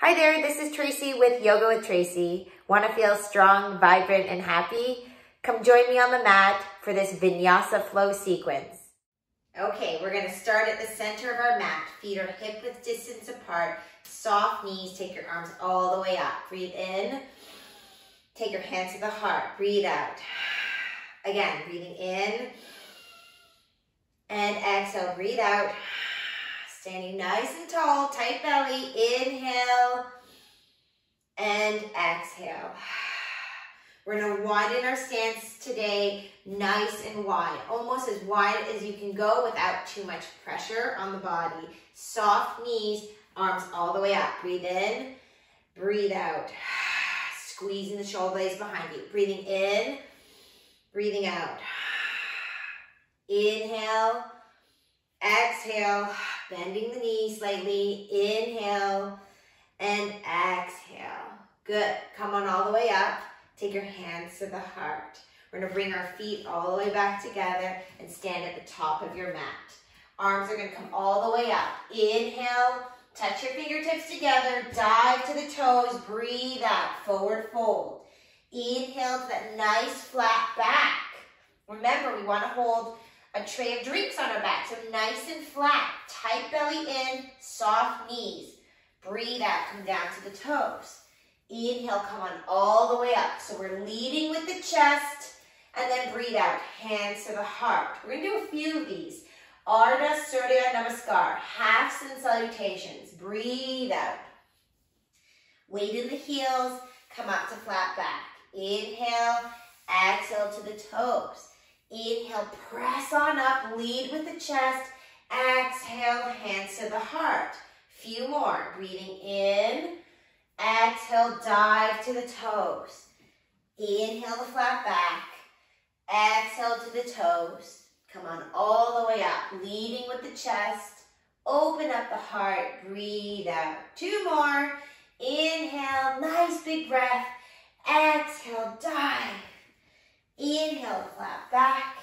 Hi there, this is Tracie with Yoga with Tracie. Want to feel strong, vibrant, and happy? Come join me on the mat for this vinyasa flow sequence. Okay, we're gonna start at the center of our mat. Feet are hip width distance apart. Soft knees, take your arms all the way up. Breathe in. Take your hands to the heart. Breathe out. Again, breathing in. And exhale, breathe out. Standing nice and tall, tight belly. Inhale and exhale. We're gonna widen our stance today, nice and wide, almost as wide as you can go without too much pressure on the body. Soft knees, arms all the way up. Breathe in, breathe out. Squeezing the shoulder blades behind you. Breathing in, breathing out. Inhale, exhale, bending the knees slightly. Inhale and exhale. Good. Come on all the way up. Take your hands to the heart. We're gonna bring our feet all the way back together and stand at the top of your mat. Arms are gonna come all the way up. Inhale, touch your fingertips together, dive to the toes, breathe out, forward fold. Inhale to that nice flat back. Remember, we wanna hold a tray of drinks on our back, so nice and flat. Tight belly in, soft knees. Breathe out, come down to the toes. Inhale, come on all the way up. So we're leading with the chest, and then breathe out, hands to the heart. We're gonna do a few of these. Ardha Surya Namaskar, half sun salutations. Breathe out. Weight in the heels, come up to flat back. Inhale, exhale to the toes. Inhale, press on up, lead with the chest. Exhale, hands to the heart. Few more. Breathing in. Exhale, dive to the toes. Inhale the flat back. Exhale to the toes. Come on all the way up, leading with the chest. Open up the heart, breathe out. Two more. Inhale, nice big breath. Exhale, dive. Inhale, flat back.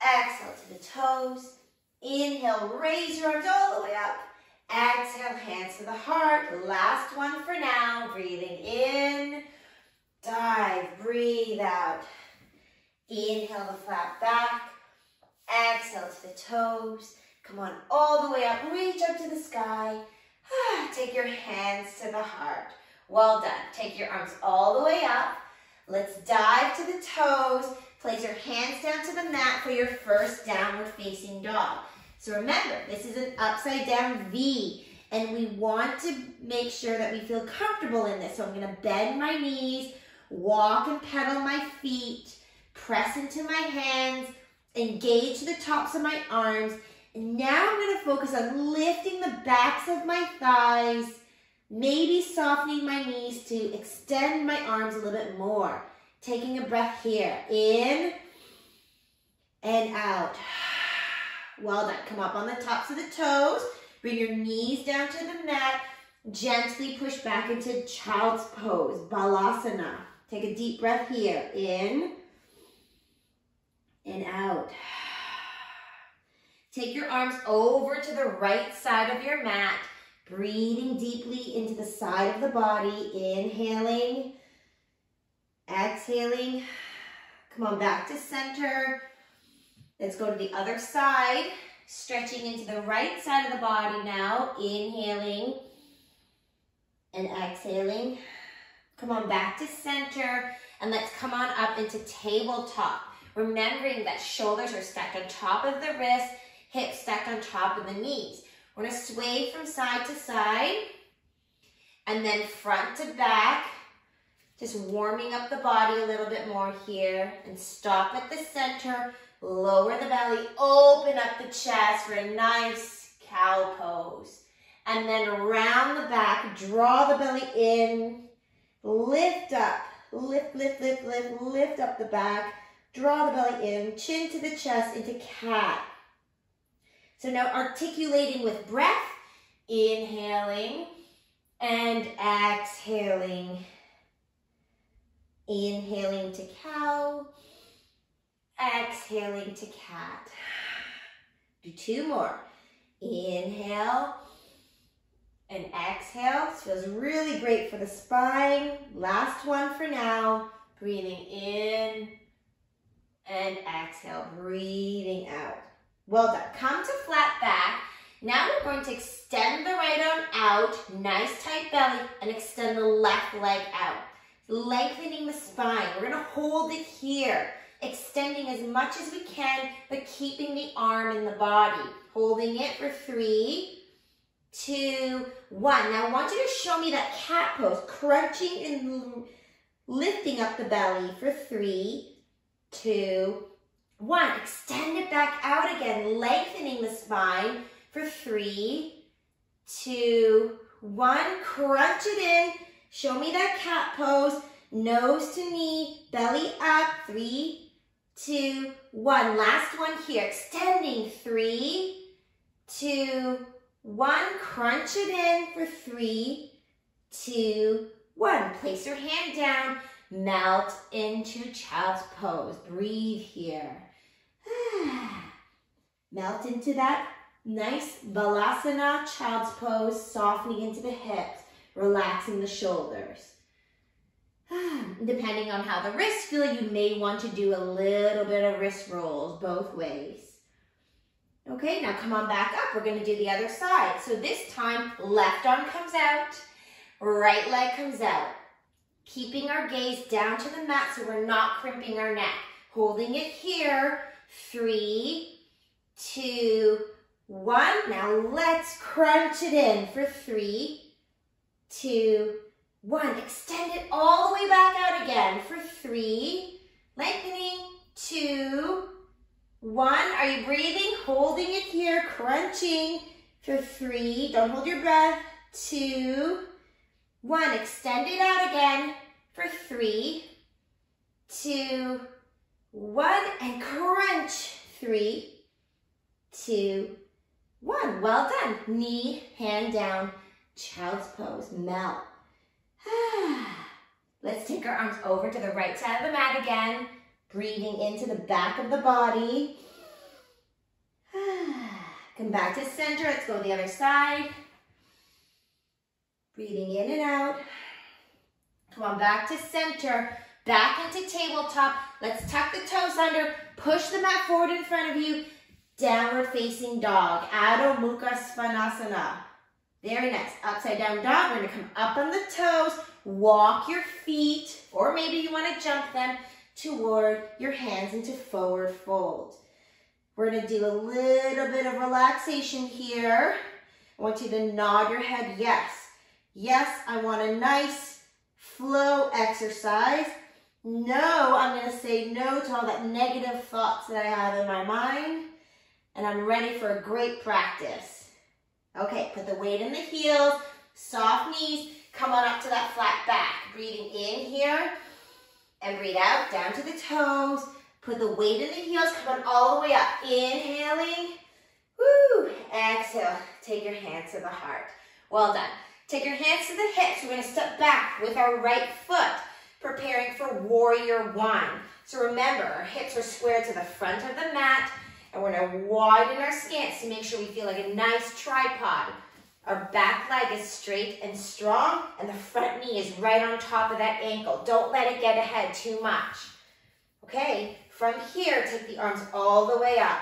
Exhale to the toes. Inhale, raise your arms all the way up. Exhale, hands to the heart. Last one for now. Breathing in. Dive, breathe out. Inhale the flat back. Exhale to the toes. Come on all the way up. Reach up to the sky. Take your hands to the heart. Well done. Take your arms all the way up. Let's dive to the toes. Place your hands down to the mat for your first downward facing dog. So remember, this is an upside down V, and we want to make sure that we feel comfortable in this. So I'm gonna bend my knees, walk and pedal my feet, press into my hands, engage the tops of my arms. And now I'm gonna focus on lifting the backs of my thighs, maybe softening my knees to extend my arms a little bit more. Taking a breath here, in and out. Well done. Come up on the tops of the toes. Bring your knees down to the mat. Gently push back into child's pose, balasana. Take a deep breath here. In and out. Take your arms over to the right side of your mat. Breathing deeply into the side of the body. Inhaling. Exhaling. Come on back to center. Let's go to the other side. Stretching into the right side of the body now. Inhaling and exhaling. Come on back to center. And let's come on up into tabletop. Remembering that shoulders are stacked on top of the wrist, hips stacked on top of the knees. We're gonna sway from side to side and then front to back. Just warming up the body a little bit more here and stop at the center. Lower the belly, open up the chest for a nice cow pose. And then around the back, draw the belly in, lift up, lift, lift, lift, lift, lift up the back, draw the belly in, chin to the chest into cat. So now articulating with breath, inhaling and exhaling. Inhaling to cow, exhaling to cat. Do two more. Inhale and exhale, Feels really great for the spine. Last one for now. Breathing in and exhale, breathing out. Well done. Come to flat back. Now we're going to extend the right arm out, nice tight belly, and extend the left leg out. Lengthening the spine. We're gonna hold it here, extending as much as we can, but keeping the arm in the body. Holding it for three, two, one. Now I want you to show me that cat pose, crunching and lifting up the belly for three, two, one. Extend it back out again, lengthening the spine for three, two, one. Crunch it in. Show me that cat pose. Nose to knee, belly up. Three, two, one. Last one here. Extending. Three, two, one. Crunch it in for three, two, one. Place your hand down. Melt into child's pose. Breathe here. Melt into that nice Balasana child's pose, softening into the hips, relaxing the shoulders. Depending on how the wrists feel, you may want to do a little bit of wrist rolls both ways. Okay, now come on back up. We're gonna do the other side. So this time, left arm comes out, right leg comes out. Keeping our gaze down to the mat so we're not crimping our neck. Holding it here, three, two, one. Now let's crunch it in for three, two, one. Extend it all the way back out again for three, lengthening, two, one. Are you breathing? Holding it here, crunching for three. Don't hold your breath. Two, one. Extend it out again for three, two, one. And crunch. Three, two, one. Well done. Knee, hand down, child's pose. Melt. Let's take our arms over to the right side of the mat again. Breathing into the back of the body. Come back to center. Let's go the other side. Breathing in and out. Come on, back to center. Back into tabletop. Let's tuck the toes under. Push the mat forward in front of you. Downward facing dog. Adho Mukha Svanasana. Very nice. Upside down dog. We're going to come up on the toes. Walk your feet, or maybe you want to jump them toward your hands into forward fold. We're going to do a little bit of relaxation here. I want you to nod your head yes. Yes, I want a nice flow exercise. No, I'm going to say no to all that negative thoughts that I have in my mind. And I'm ready for a great practice. Okay, put the weight in the heels, soft knees. Come on up to that flat back. Breathing in here and breathe out, down to the toes. Put the weight in the heels, come on all the way up. Inhaling, woo, exhale. Take your hands to the heart. Well done. Take your hands to the hips. We're gonna step back with our right foot, preparing for warrior one. So remember, our hips are square to the front of the mat, and we're gonna widen our stance to make sure we feel like a nice tripod. Our back leg is straight and strong, and the front knee is right on top of that ankle. Don't let it get ahead too much. Okay, from here, take the arms all the way up.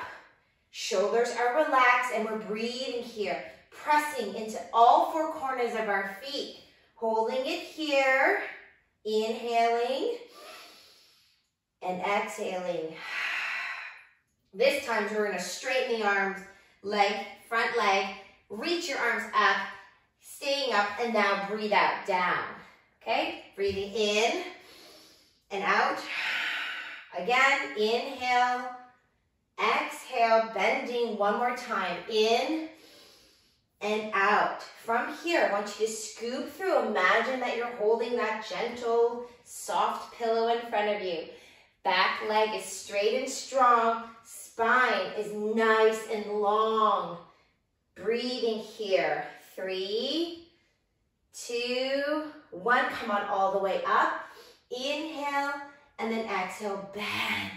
Shoulders are relaxed, and we're breathing here, pressing into all four corners of our feet. Holding it here, inhaling, and exhaling. This time, we're gonna straighten the arms, leg, front leg, Reach your arms up, staying up, and now breathe out, down. Okay? Breathing in and out. Again, inhale, exhale, bending one more time. In and out. From here, I want you to scoop through. Imagine that you're holding that gentle, soft pillow in front of you. Back leg is straight and strong. Spine is nice and long. Breathing here. Three, two, one. Come on all the way up. Inhale and then exhale, bend.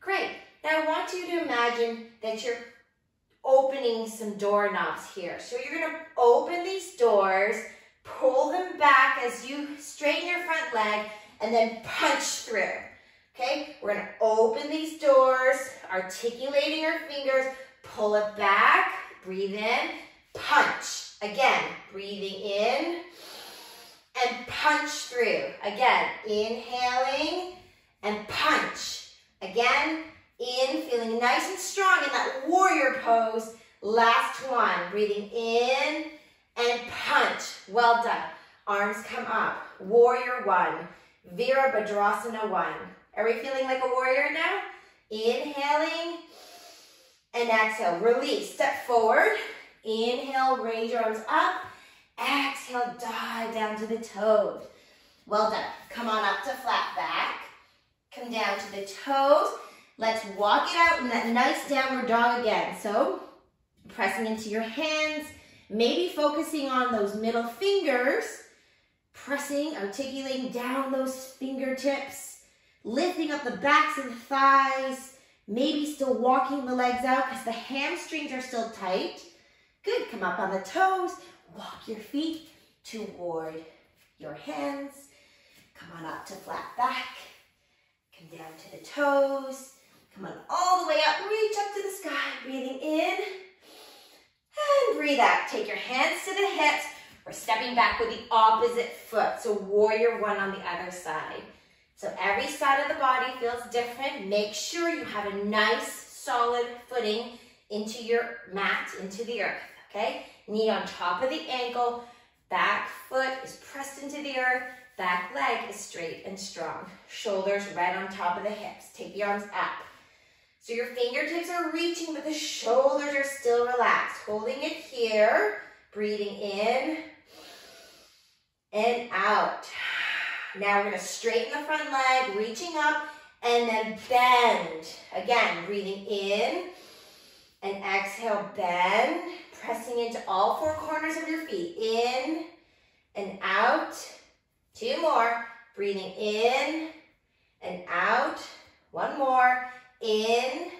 Great. Now I want you to imagine that you're opening some doorknobs here. So you're gonna open these doors, pull them back as you straighten your front leg and then punch through. Okay, we're gonna open these doors, articulating your fingers, pull it back, breathe in, punch. Again, breathing in and punch through. Again, inhaling and punch. Again, in, feeling nice and strong in that warrior pose. Last one, breathing in and punch. Well done. Arms come up. Warrior one. Virabhadrasana one. Are we feeling like a warrior now? Inhaling and exhale. Release. Step forward. Inhale, raise your arms up. Exhale, dive down to the toes. Well done. Come on up to flat back. Come down to the toes. Let's walk it out in that nice downward dog again. So, pressing into your hands, maybe focusing on those middle fingers, pressing, articulating down those fingertips, lifting up the backs of the thighs, maybe still walking the legs out because the hamstrings are still tight. Good, come up on the toes, walk your feet toward your hands. Come on up to flat back. Come down to the toes. Come on all the way up, reach up to the sky, breathing in. And breathe out. Take your hands to the hips. We're stepping back with the opposite foot. So warrior one on the other side. So every side of the body feels different. Make sure you have a nice solid footing into your mat, into the earth, okay? Knee on top of the ankle, back foot is pressed into the earth, back leg is straight and strong. Shoulders right on top of the hips. Take the arms up. So your fingertips are reaching, but the shoulders are still relaxed. Holding it here, breathing in and out. Now we're gonna straighten the front leg, reaching up, and then bend. Again, breathing in, and exhale, bend, pressing into all four corners of your feet. In and out. Two more. Breathing in and out. One more in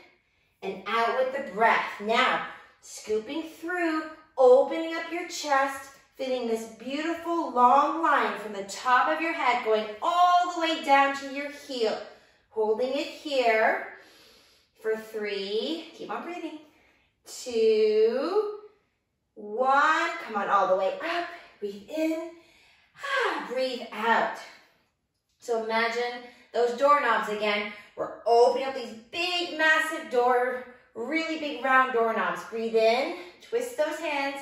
and out with the breath. Now, scooping through, opening up your chest, fitting this beautiful long line from the top of your head, going all the way down to your heel. Holding it here for three. Keep on breathing. Two, one. Come on, all the way up. Breathe in. Breathe out. So imagine those doorknobs again. We're opening up these big, massive door, really big round doorknobs. Breathe in, twist those hands.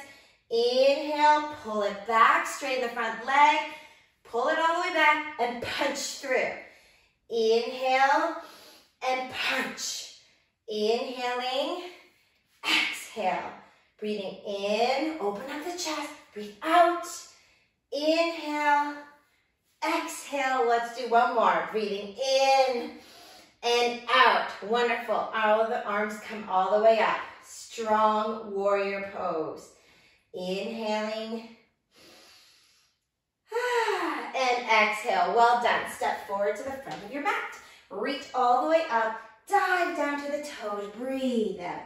Inhale, pull it back, straighten the front leg, pull it all the way back and punch through. Inhale and punch. Inhaling, exhale. Breathing in, open up the chest, breathe out. Inhale, exhale. Let's do one more. Breathing in, and out. Wonderful. All of the arms come all the way up. Strong warrior pose. Inhaling. And exhale. Well done. Step forward to the front of your mat. Reach all the way up. Dive down to the toes. Breathe out.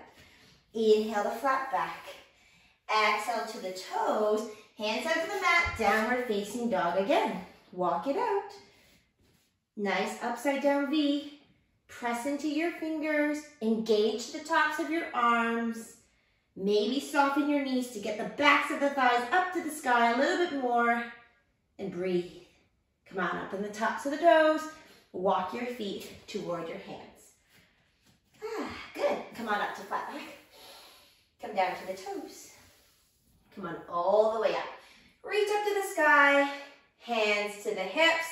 Inhale to flat back. Exhale to the toes. Hands out to the mat. Downward facing dog again. Walk it out. Nice upside down V. Press into your fingers, engage the tops of your arms. Maybe soften your knees to get the backs of the thighs up to the sky a little bit more. And breathe. Come on, up in the tops of the toes. Walk your feet toward your hands. Ah, good. Come on up to flat back. Come down to the toes. Come on all the way up. Reach up to the sky. Hands to the hips.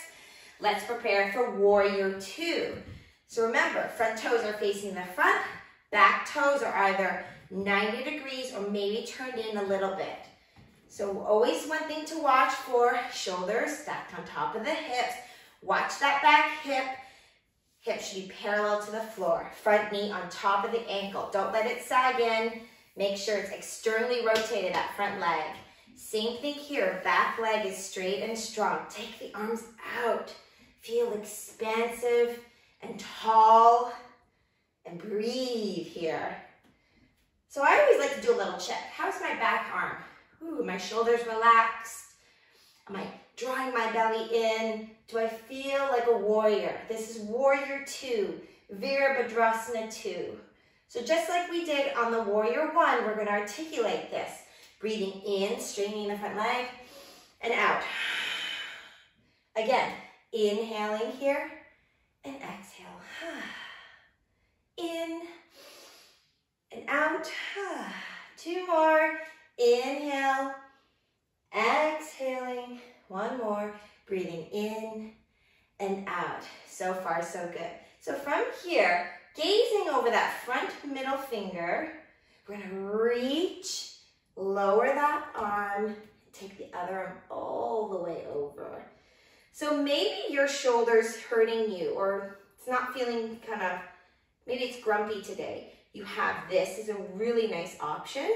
Let's prepare for warrior two. So remember, front toes are facing the front, back toes are either 90 degrees or maybe turned in a little bit. So always one thing to watch for, shoulders stacked on top of the hips. Watch that back hip. Hip should be parallel to the floor. Front knee on top of the ankle. Don't let it sag in. Make sure it's externally rotated, that front leg. Same thing here, back leg is straight and strong. Take the arms out. Feel expansive and tall and breathe here. So I always like to do a little check. How's my back arm? Ooh, my shoulders relaxed. Am I drawing my belly in? Do I feel like a warrior? This is warrior two, Virabhadrasana two. So just like we did on the warrior one, we're gonna articulate this. Breathing in, straightening the front leg, and out. Again, inhaling here, and exhale. In, and out. Two more. Inhale, exhaling. One more. Breathing in and out. So far, so good. So from here, gazing over that front middle finger, we're gonna reach, lower that arm, take the other arm all the way over. So maybe your shoulder's hurting you or it's not feeling kind of, maybe it's grumpy today. You have this is a really nice option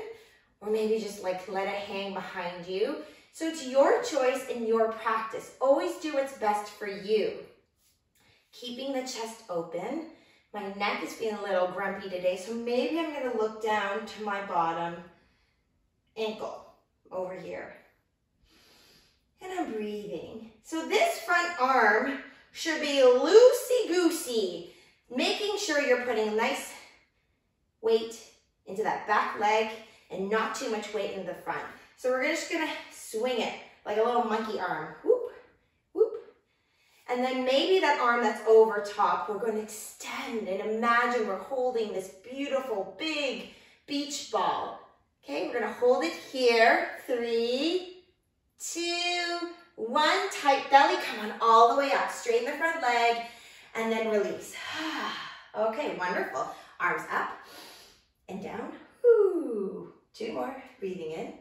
or maybe just like let it hang behind you. So it's your choice and your practice. Always do what's best for you. Keeping the chest open. My neck is feeling a little grumpy today, so maybe I'm gonna look down to my bottom ankle over here. And I'm breathing. So this front arm should be loosey-goosey, making sure you're putting nice weight into that back leg and not too much weight in the front. So we're just gonna swing it like a little monkey arm. Whoop, whoop. And then maybe that arm that's over top, we're gonna extend and imagine we're holding this beautiful big beach ball. Okay, we're gonna hold it here. Three, two, one. Tight belly, come on all the way up. Straighten the front leg and then release. okay, wonderful. Arms up and down. Woo. Two more. Breathing in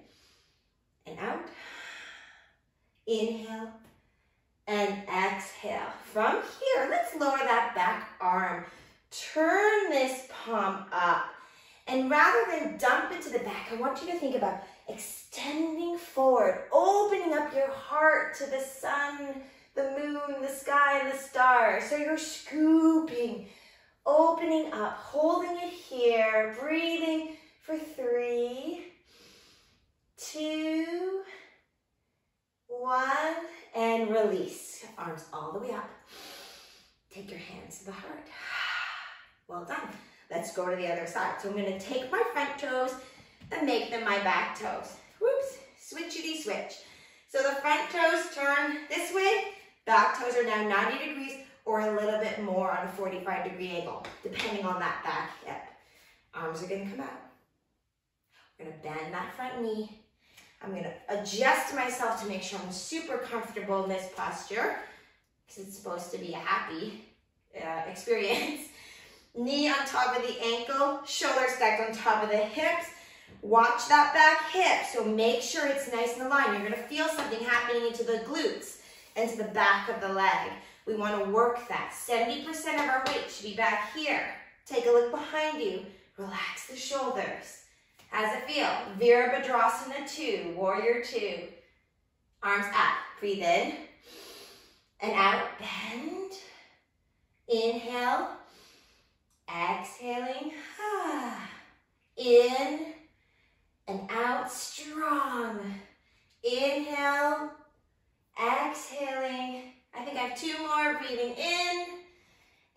and out. Inhale and exhale. From here, let's lower that back arm. Turn this palm up. And rather than dump it to the back, I want you to think about extending forward, opening up your heart to the sun, the moon, the sky, and the stars. So you're scooping, opening up, holding it here, breathing for three, two, one, and release. Arms all the way up. Take your hands to the heart. Well done. Let's go to the other side. So I'm gonna take my front toes and make them my back toes. Whoops, switchity switch. So the front toes turn this way, back toes are now 90 degrees or a little bit more on a 45 degree angle, depending on that back hip. Arms are gonna come out. We're gonna bend that front knee. I'm gonna adjust myself to make sure I'm super comfortable in this posture because it's supposed to be a happy uh, experience. Knee on top of the ankle, shoulder stacked on top of the hips. Watch that back hip, so make sure it's nice and aligned. You're gonna feel something happening into the glutes, into the back of the leg. We wanna work that. 70% of our weight should be back here. Take a look behind you. Relax the shoulders. How's it feel? Virabhadrasana 2, Warrior 2. Arms up. Breathe in and out. Bend. Inhale. Exhaling. Ah. In and out. Strong. Inhale. Exhaling. I think I have two more. Breathing in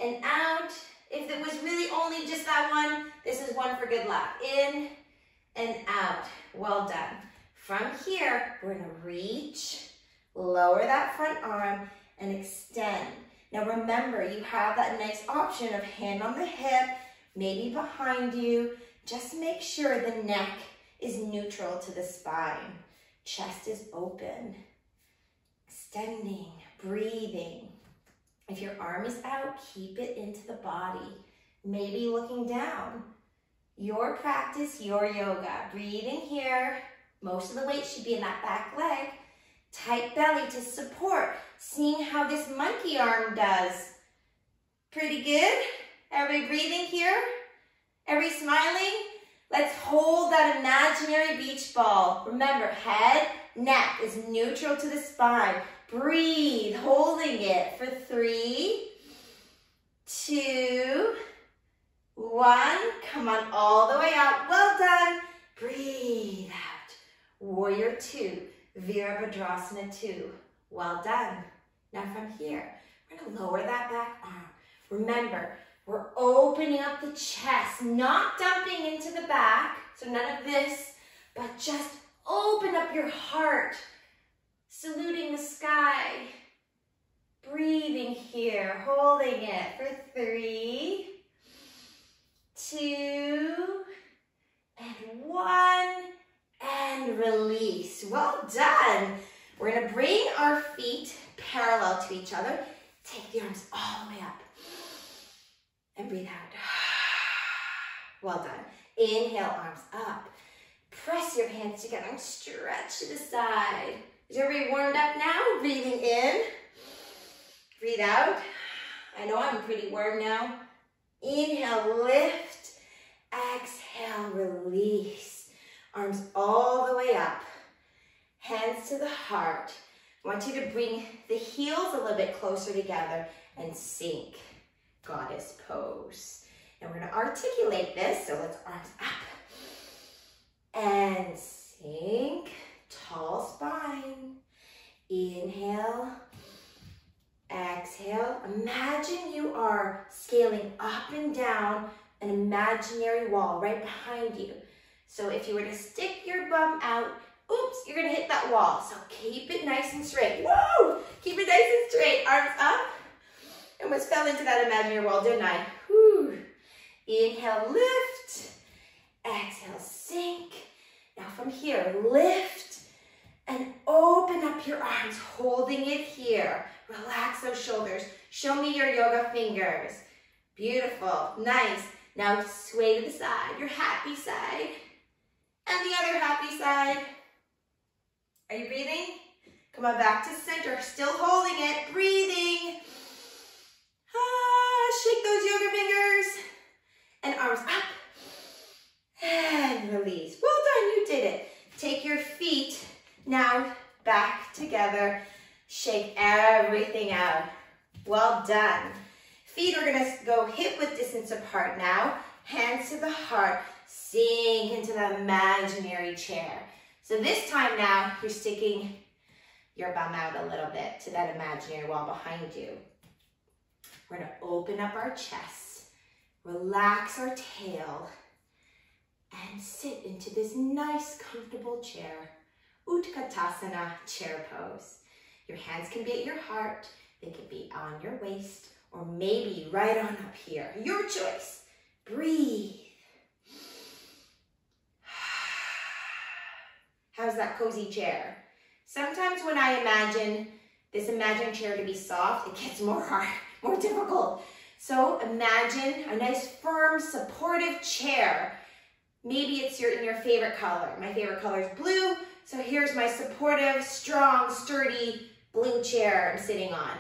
and out. If it was really only just that one, this is one for good luck. In and out. Well done. From here, we're gonna reach, lower that front arm, and extend. Now remember, you have that nice option of hand on the hip, maybe behind you. Just make sure the neck is neutral to the spine. Chest is open. Extending, breathing. If your arm is out, keep it into the body. Maybe looking down. Your practice, your yoga. Breathing here. Most of the weight should be in that back leg. Tight belly to support. Seeing how this monkey arm does. Pretty good. Everybody breathing here? Every smiling? Let's hold that imaginary beach ball. Remember, head, neck is neutral to the spine. Breathe, holding it for three, two, one. Come on all the way up. Well done. Breathe out. Warrior two. Virabhadrasana two. Well done. Now from here, we're gonna lower that back arm. Remember, we're opening up the chest, not dumping into the back, so none of this, but just open up your heart, saluting the sky. Breathing here, holding it for three, two, and one, and release. Well done. We're gonna bring our feet parallel to each other. Take the arms all the way up and breathe out. Well done. Inhale, arms up. Press your hands together and stretch to the side. Is everybody warmed up now? Breathing in. Breathe out. I know I'm pretty warm now. Inhale, lift. Exhale, release. Arms all the way up. Hands to the heart. I want you to bring the heels a little bit closer together and sink goddess pose. And we're gonna articulate this, so let's arms up. And sink, tall spine. Inhale, exhale. Imagine you are scaling up and down an imaginary wall right behind you. So if you were to stick your bum out, oops, you're gonna hit that wall. So keep it nice and straight. Whoa! Keep it nice and straight. Arms up. Almost fell into that imaginary wall, didn't I? Whew. Inhale, lift. Exhale, sink. Now from here, lift and open up your arms, holding it here. Relax those shoulders. Show me your yoga fingers. Beautiful, nice. Now sway to the side, your happy side. And the other happy side. Are you breathing? Come on back to center, still holding it, breathing. Shake those yoga fingers. And arms up. And release. Well done, you did it. Take your feet now back together. Shake everything out. Well done. Feet are gonna go hip width distance apart now. Hands to the heart. Sink into the imaginary chair. So this time now, you're sticking your bum out a little bit to that imaginary wall behind you. We're gonna open up our chest, relax our tail, and sit into this nice, comfortable chair. Utkatasana chair pose. Your hands can be at your heart, they can be on your waist, or maybe right on up here. Your choice. Breathe. How's that cozy chair? Sometimes when I imagine this imagined chair to be soft, it gets more hard, more difficult. So imagine a nice, firm, supportive chair. Maybe it's your, in your favorite color. My favorite color is blue, so here's my supportive, strong, sturdy blue chair I'm sitting on.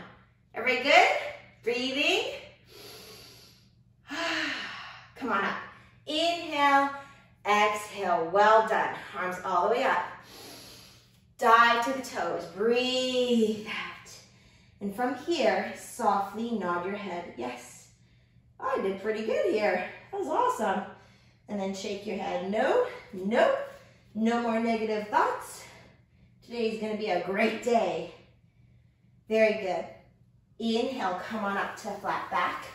Everybody good? Breathing. Come on up. Inhale, exhale. Well done. Arms all the way up. Dive to the toes. Breathe out. And from here, softly nod your head. Yes, I did pretty good here. That was awesome. And then shake your head. No, nope. No more negative thoughts. Today's gonna be a great day. Very good. Inhale, come on up to a flat back.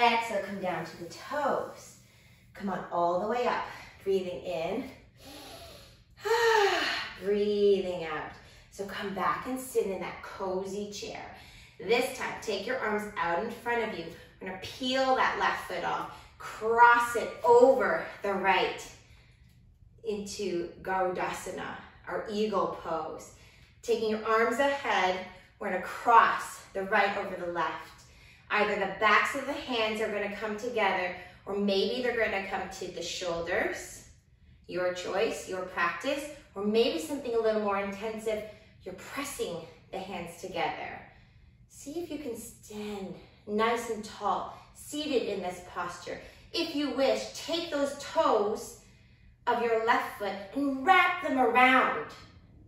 Exhale, come down to the toes. Come on all the way up. Breathing in. Breathing out. So come back and sit in that cozy chair. This time, take your arms out in front of you. We're gonna peel that left foot off. Cross it over the right into Garudasana, our eagle pose. Taking your arms ahead, we're gonna cross the right over the left. Either the backs of the hands are gonna come together or maybe they're gonna come to the shoulders. Your choice, your practice, or maybe something a little more intensive, you're pressing the hands together. See if you can stand nice and tall, seated in this posture. If you wish, take those toes of your left foot and wrap them around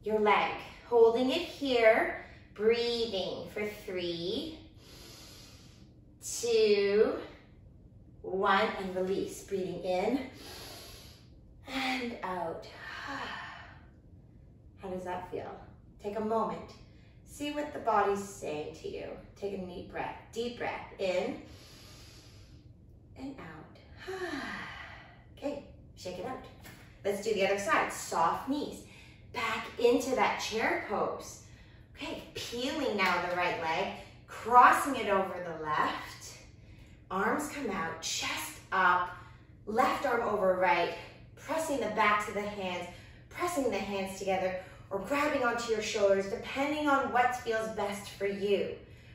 your leg, holding it here, breathing for three, two, one, and release. Breathing in and out. How does that feel? Take a moment. See what the body's saying to you. Take a deep breath. Deep breath in and out. okay, shake it out. Let's do the other side. Soft knees. Back into that chair pose. Okay, peeling now the right leg, crossing it over the left. Arms come out, chest up, left arm over right, pressing the backs of the hands, pressing the hands together, or grabbing onto your shoulders, depending on what feels best for you.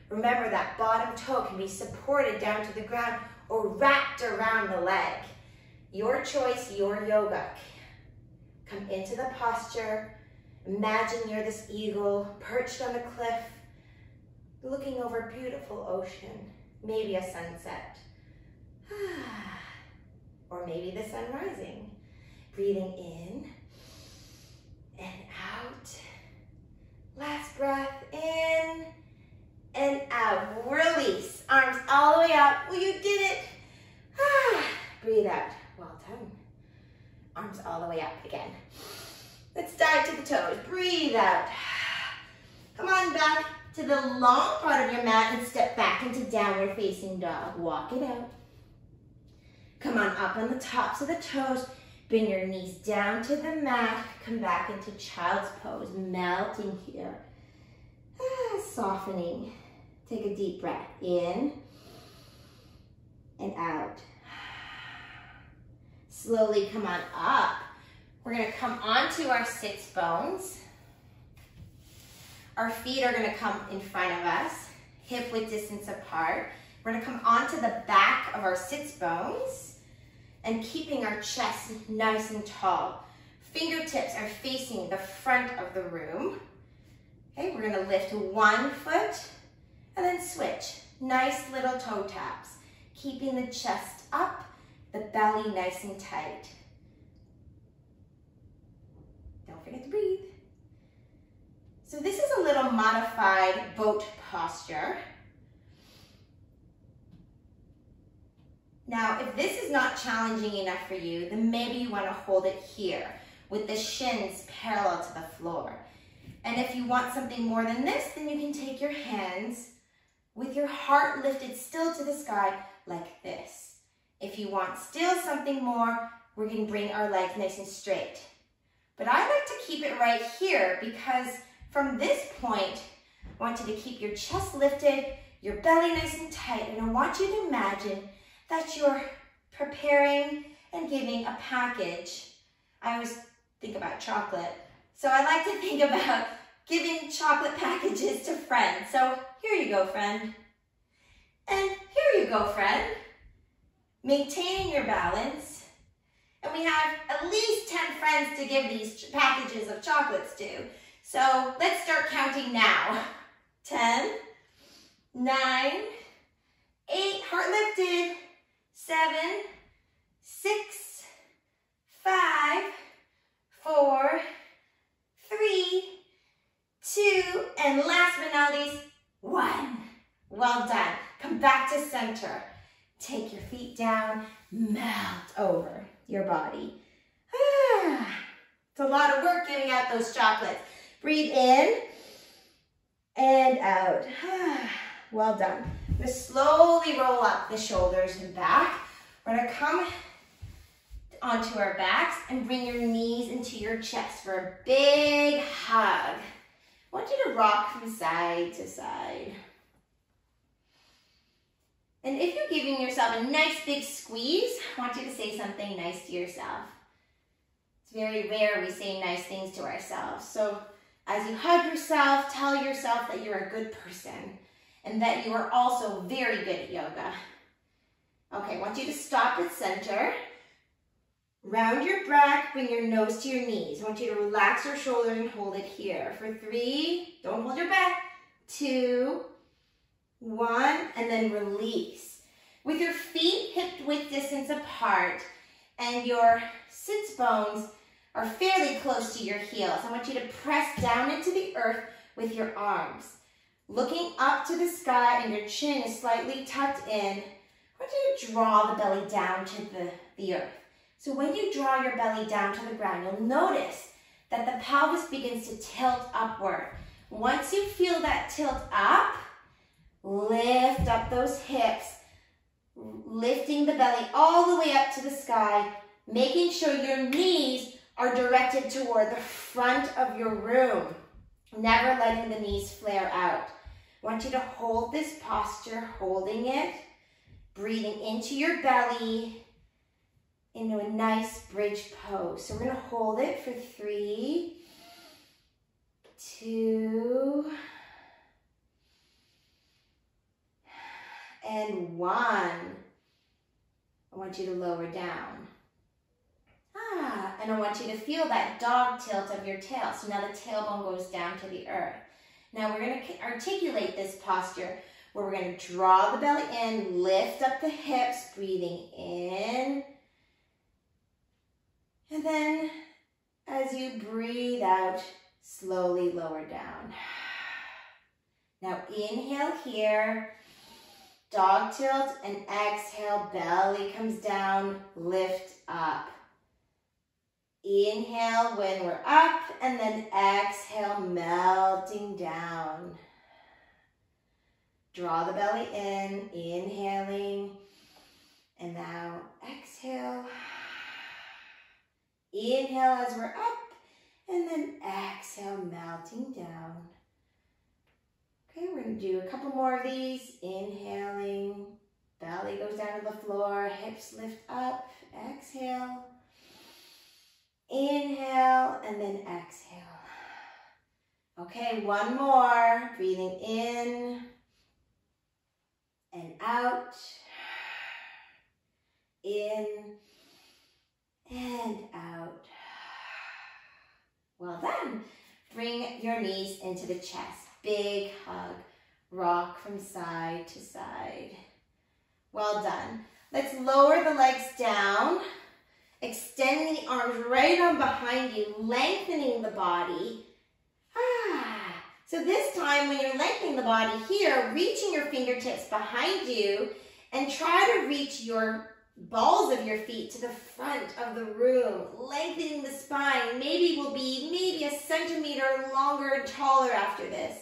Remember that bottom toe can be supported down to the ground or wrapped around the leg. Your choice, your yoga. Come into the posture. Imagine you're this eagle perched on a cliff, looking over beautiful ocean, maybe a sunset. or maybe the sun rising. Breathing in and out. Last breath in and out. Release. Arms all the way up. Well, you did it. Ah, Breathe out. Well done. Arms all the way up again. Let's dive to the toes. Breathe out. Come on back to the long part of your mat and step back into downward facing dog. Walk it out. Come on up on the tops of the toes. Bring your knees down to the mat. Come back into child's pose, melting here. Ah, softening. Take a deep breath in and out. Slowly come on up. We're gonna come onto our sits bones. Our feet are gonna come in front of us, hip width distance apart. We're gonna come onto the back of our sits bones and keeping our chest nice and tall. Fingertips are facing the front of the room. Okay, we're gonna lift one foot and then switch. Nice little toe taps, keeping the chest up, the belly nice and tight. Don't forget to breathe. So this is a little modified boat posture. Now, if this is not challenging enough for you, then maybe you wanna hold it here with the shins parallel to the floor. And if you want something more than this, then you can take your hands with your heart lifted still to the sky like this. If you want still something more, we can bring our legs nice and straight. But I like to keep it right here because from this point, I want you to keep your chest lifted, your belly nice and tight, and I want you to imagine that you're preparing and giving a package. I always think about chocolate. So I like to think about giving chocolate packages to friends. So here you go, friend. And here you go, friend. Maintaining your balance. And we have at least 10 friends to give these packages of chocolates to. So let's start counting now. 10, 9, 8, heart lifted, seven, six, five, four, three, two, and last but not least, one. Well done. Come back to center. Take your feet down, melt over your body. it's a lot of work getting out those chocolates. Breathe in and out. well done. Just slowly roll up the shoulders and back. We're gonna come onto our backs and bring your knees into your chest for a big hug. I want you to rock from side to side. And if you're giving yourself a nice big squeeze, I want you to say something nice to yourself. It's very rare we say nice things to ourselves. So as you hug yourself, tell yourself that you're a good person and that you are also very good at yoga. Okay, I want you to stop at center. Round your back, bring your nose to your knees. I want you to relax your shoulders and hold it here. For three, don't hold your back. Two, one, and then release. With your feet hip width distance apart and your sits bones are fairly close to your heels, I want you to press down into the earth with your arms. Looking up to the sky and your chin is slightly tucked in, I want you to draw the belly down to the, the earth. So when you draw your belly down to the ground, you'll notice that the pelvis begins to tilt upward. Once you feel that tilt up, lift up those hips, lifting the belly all the way up to the sky, making sure your knees are directed toward the front of your room, never letting the knees flare out. Want you to hold this posture, holding it, breathing into your belly, into a nice bridge pose. So we're gonna hold it for three, two, and one. I want you to lower down. Ah, and I want you to feel that dog tilt of your tail. So now the tailbone goes down to the earth. Now we're gonna articulate this posture where we're gonna draw the belly in, lift up the hips, breathing in. And then as you breathe out, slowly lower down. Now inhale here, dog tilt, and exhale, belly comes down, lift up. Inhale when we're up, and then exhale, melting down. Draw the belly in, inhaling, and now exhale. Inhale as we're up, and then exhale, melting down. Okay, we're gonna do a couple more of these. Inhaling, belly goes down to the floor, hips lift up, exhale. Inhale, and then exhale. Okay, one more. Breathing in and out. In and out. Well done. Bring your knees into the chest. Big hug. Rock from side to side. Well done. Let's lower the legs down, extending the arms right on behind you, lengthening the body. Ah. So this time when you're lengthening the body here, reaching your fingertips behind you and try to reach your balls of your feet to the front of the room, lengthening the spine. Maybe we'll be maybe a centimeter longer and taller after this.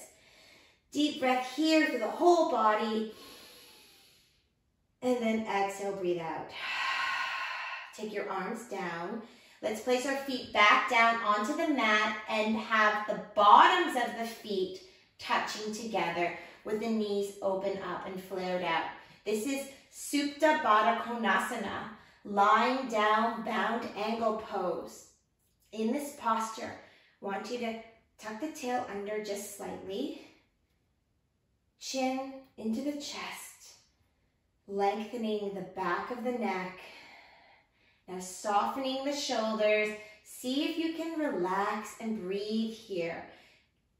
Deep breath here through the whole body. And then exhale, breathe out. Take your arms down. Let's place our feet back down onto the mat and have the bottoms of the feet touching together with the knees open up and flared out. This is Supta Baddha Konasana, lying down, bound angle pose. In this posture, want you to tuck the tail under just slightly, chin into the chest, lengthening the back of the neck. Now softening the shoulders. See if you can relax and breathe here.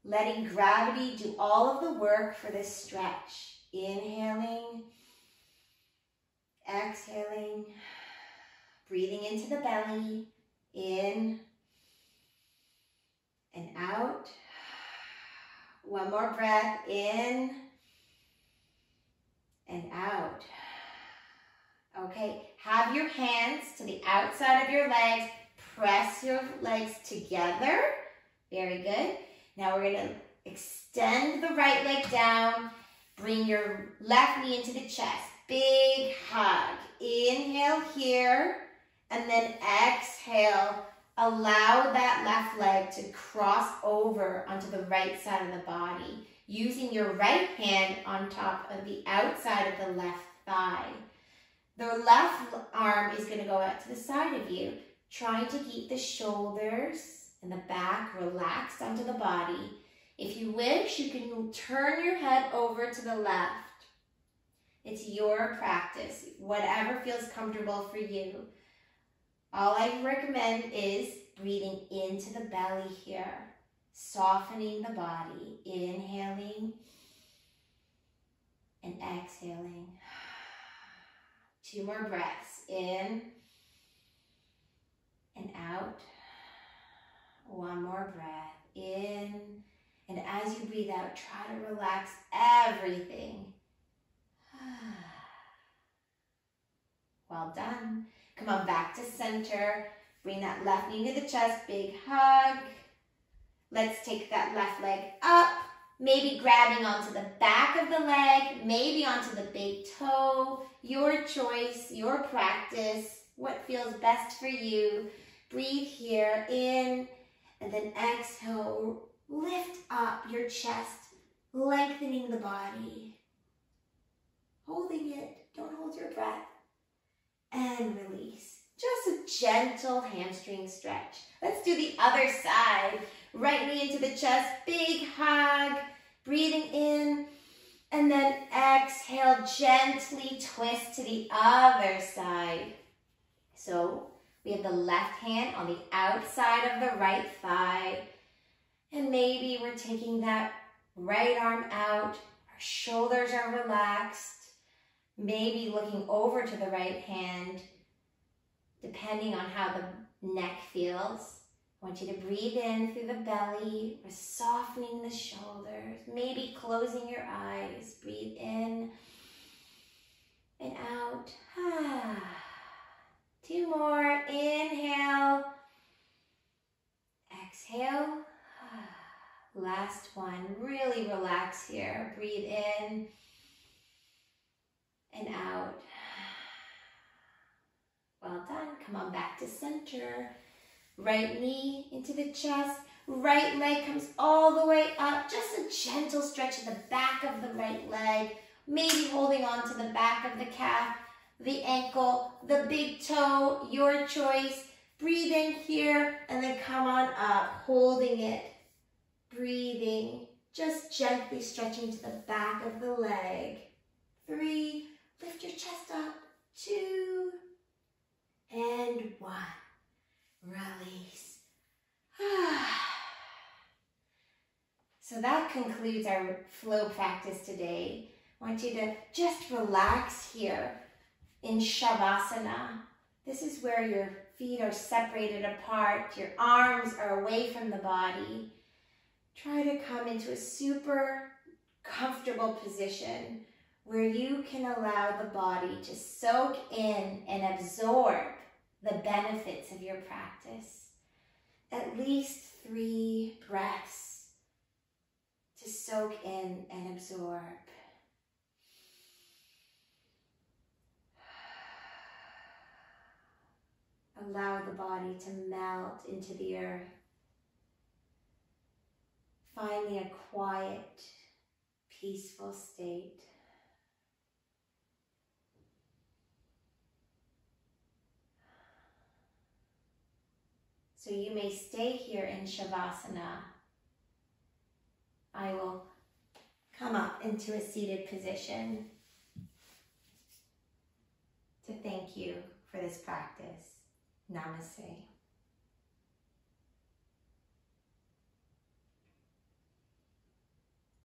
Letting gravity do all of the work for this stretch. Inhaling Exhaling, breathing into the belly, in and out. One more breath, in and out. Okay, have your hands to the outside of your legs. Press your legs together. Very good. Now we're to extend the right leg down. Bring your left knee into the chest. Big hug. Inhale here, and then exhale. Allow that left leg to cross over onto the right side of the body, using your right hand on top of the outside of the left thigh. The left arm is going to go out to the side of you, trying to keep the shoulders and the back relaxed onto the body. If you wish, you can turn your head over to the left it's your practice, whatever feels comfortable for you. All I recommend is breathing into the belly here, softening the body, inhaling and exhaling. Two more breaths, in and out. One more breath, in. And as you breathe out, try to relax everything well done. Come on back to center. Bring that left knee to the chest, big hug. Let's take that left leg up, maybe grabbing onto the back of the leg, maybe onto the big toe. Your choice, your practice, what feels best for you. Breathe here in, and then exhale, lift up your chest, lengthening the body. Holding it, don't hold your breath. And release. Just a gentle hamstring stretch. Let's do the other side. Right knee into the chest, big hug. Breathing in, and then exhale, gently twist to the other side. So we have the left hand on the outside of the right thigh. And maybe we're taking that right arm out. Our shoulders are relaxed. Maybe looking over to the right hand, depending on how the neck feels. I want you to breathe in through the belly, softening the shoulders, maybe closing your eyes. Breathe in and out. Two more. Inhale. Exhale. Last one. Really relax here. Breathe in and out. Well done. Come on back to center. Right knee into the chest. Right leg comes all the way up. Just a gentle stretch in the back of the right leg. Maybe holding on to the back of the calf the ankle, the big toe, your choice. Breathe in here and then come on up, holding it. Breathing, just gently stretching to the back of the leg. Three, lift your chest up. Two, and one. Release. so that concludes our flow practice today. I want you to just relax here in Shavasana. This is where your feet are separated apart, your arms are away from the body. Try to come into a super comfortable position where you can allow the body to soak in and absorb the benefits of your practice. At least three breaths to soak in and absorb. Allow the body to melt into the earth. Finding a quiet, peaceful state. So you may stay here in Shavasana. I will come up into a seated position to thank you for this practice. Namaste.